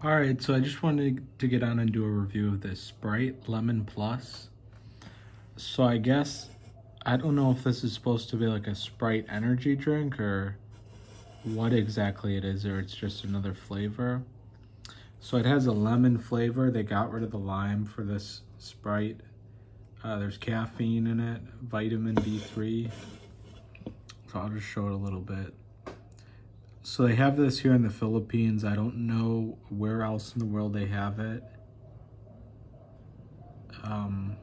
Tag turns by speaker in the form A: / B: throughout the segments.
A: All right, so I just wanted to get on and do a review of this Sprite Lemon Plus. So I guess, I don't know if this is supposed to be like a Sprite energy drink or what exactly it is, or it's just another flavor. So it has a lemon flavor. They got rid of the lime for this Sprite. Uh, there's caffeine in it, vitamin D3. So I'll just show it a little bit. So they have this here in the Philippines. I don't know where else in the world they have it. Um,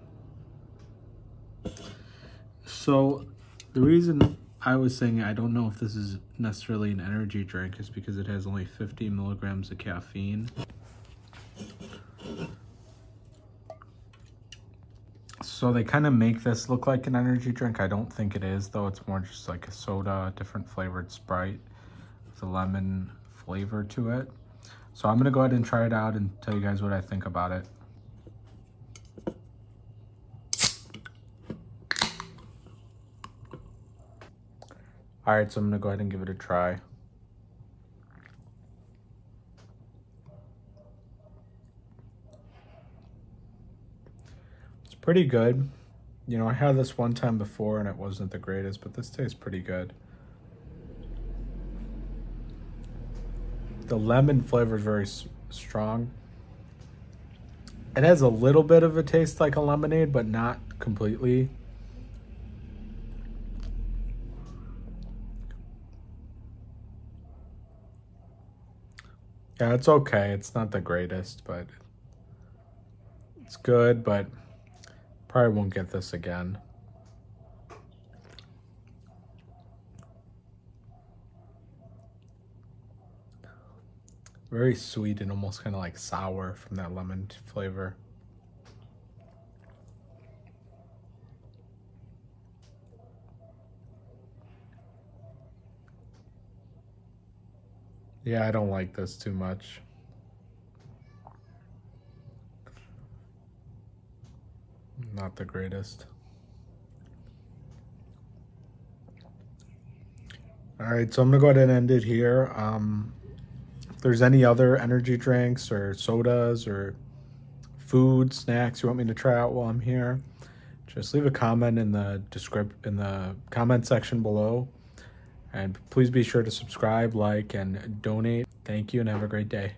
A: so the reason I was saying I don't know if this is necessarily an energy drink is because it has only 50 milligrams of caffeine. So they kind of make this look like an energy drink. I don't think it is though. It's more just like a soda, different flavored Sprite a lemon flavor to it. So I'm gonna go ahead and try it out and tell you guys what I think about it. All right, so I'm gonna go ahead and give it a try. It's pretty good. You know, I had this one time before and it wasn't the greatest, but this tastes pretty good. The lemon flavor is very strong. It has a little bit of a taste like a lemonade, but not completely. Yeah, it's okay. It's not the greatest, but it's good, but probably won't get this again. Very sweet and almost kind of like sour from that lemon flavor. Yeah, I don't like this too much. Not the greatest. All right, so I'm gonna go ahead and end it here. Um, there's any other energy drinks or sodas or food, snacks you want me to try out while I'm here, just leave a comment in the descript in the comment section below. And please be sure to subscribe, like, and donate. Thank you and have a great day.